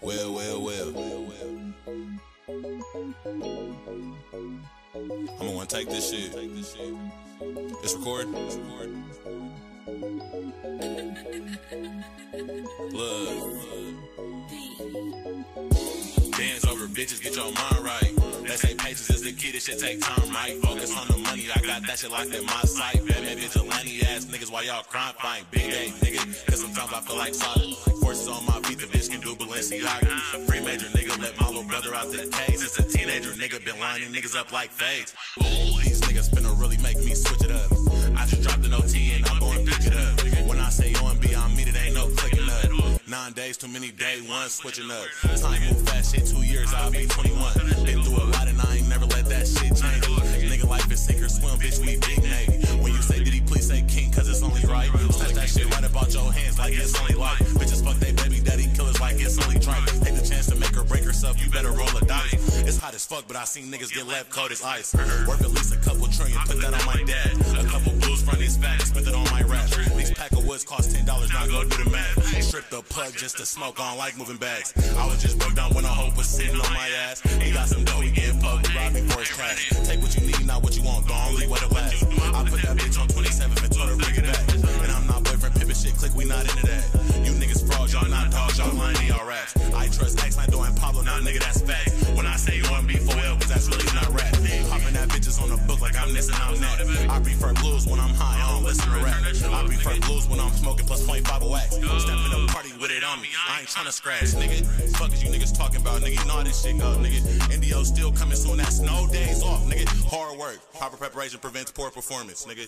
Well, well, well. I'm gonna wanna take this shit. It's recording. It's recording. Look. Dance over bitches, get your mind right. They say patience is the key, this shit take time, right? Focus on the money, I got that shit locked in my sight. Batman vigilante ass niggas, why y'all crime fight? Big A nigga, cause sometimes I feel like solid. Forces on my feet, the bitch can do Balenciaga. Free major nigga, let my little brother out the cage. Since a teenager, nigga been lining niggas up like fades. Ooh, these niggas finna really make me switch it up. I just dropped an OT and I'm going pick it up. When I say OMB, I mean it ain't no clicking up. Nine days, too many day one, switching up. Time move fast, shit, two years, I'll be 21. Swim, bitch, we big navy. When you say, did he please say king, cause it's only right. Snatch that shit right about your hands like it's only life. Bitches fuck they baby daddy killers like it's only tripe. Take the chance to make her break herself, you better roll a dice. It's hot as fuck, but I seen niggas get left cold as ice. Worth at least a couple trillion, put that on my dad. A couple blues from these facts, spent it on my rap. These pack of woods cost ten dollars, now go do the math. Strip the plug just to smoke on like moving bags. I was just broke down when a hope was sitting on my ass. He got some dough, he getting fucked, rob me for his cash. Take what you not what you want, don't leave it last. I put that bitch on 27th and told her bring it back. And I'm not boyfriend pimpin' shit, click, we not into that. You niggas frauds, y'all not dogs, y'all lying in y'all raps. I trust X, I doing Pablo, now nigga that's facts. When I say you on B4L, cause that's really not rap. Popping that bitches on the book like I'm this and I'm that. I prefer blues when I'm high, I don't listen to rap. I prefer blues when I'm smoking plus 0.5 wax. Step in the party with it on me, I ain't tryna scratch, nigga. Fuck is you niggas talking about, nigga? You know this shit go, nigga. Indio still coming soon, that's no days off, nigga. Hard work, proper preparation prevents poor performance, nigga.